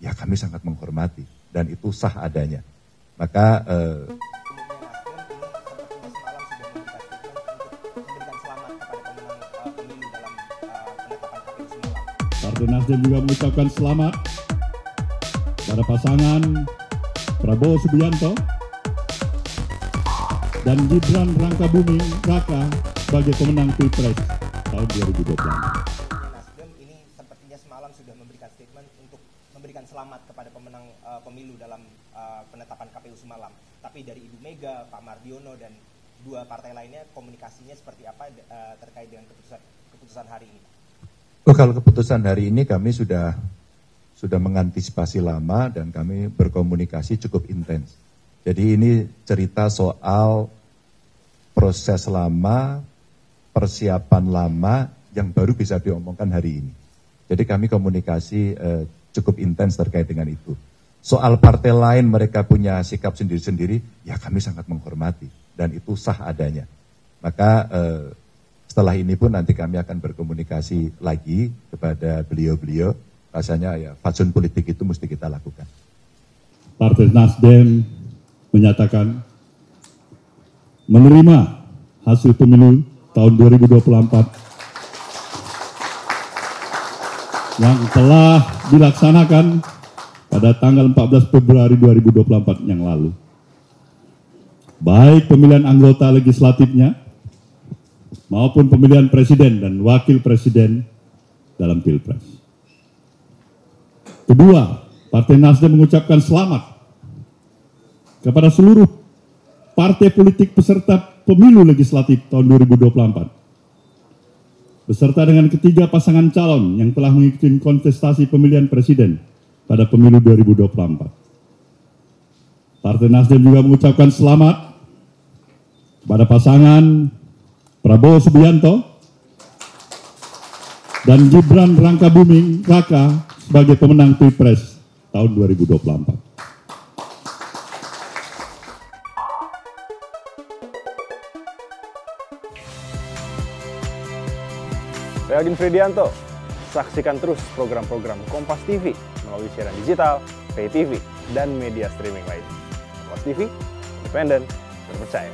ya kami sangat menghormati dan itu sah adanya. Maka eh, Partai Nasdem juga mengucapkan selamat pada pasangan Prabowo Subianto dan Gibran Rangka Buming Raka sebagai pemenang Pilpres tahun 2024. Nasdem ini sepertinya semalam sudah memberikan statement untuk memberikan selamat kepada pemenang uh, pemilu dalam uh, penetapan KPU semalam. Tapi dari Ibu Mega, Pak Mardiono dan dua partai lainnya komunikasinya seperti apa uh, terkait dengan keputusan keputusan hari ini? Oh, kalau keputusan hari ini kami sudah sudah mengantisipasi lama dan kami berkomunikasi cukup intens. Jadi ini cerita soal proses lama, persiapan lama yang baru bisa diomongkan hari ini. Jadi kami komunikasi eh, cukup intens terkait dengan itu. Soal partai lain mereka punya sikap sendiri-sendiri, ya kami sangat menghormati dan itu sah adanya. Maka eh, setelah ini pun nanti kami akan berkomunikasi lagi kepada beliau-beliau rasanya ya fatsun politik itu mesti kita lakukan. Partai Nasdem menyatakan menerima hasil pemilu tahun 2024 yang telah dilaksanakan pada tanggal 14 Februari 2024 yang lalu. Baik pemilihan anggota legislatifnya maupun pemilihan presiden dan wakil presiden dalam Pilpres. Kedua, Partai Nasdem mengucapkan selamat kepada seluruh partai politik peserta pemilu legislatif tahun 2024. Beserta dengan ketiga pasangan calon yang telah mengikuti kontestasi pemilihan presiden pada pemilu 2024. Partai Nasdem juga mengucapkan selamat kepada pasangan Prabowo Subianto dan Gibran Rangka Buming Raka sebagai pemenang Pilpres tahun 2024. Saya Agin Fridianto. Saksikan terus program-program Kompas TV melalui siaran digital, pay TV, dan media streaming lain. Kompas TV, independen, terpercaya.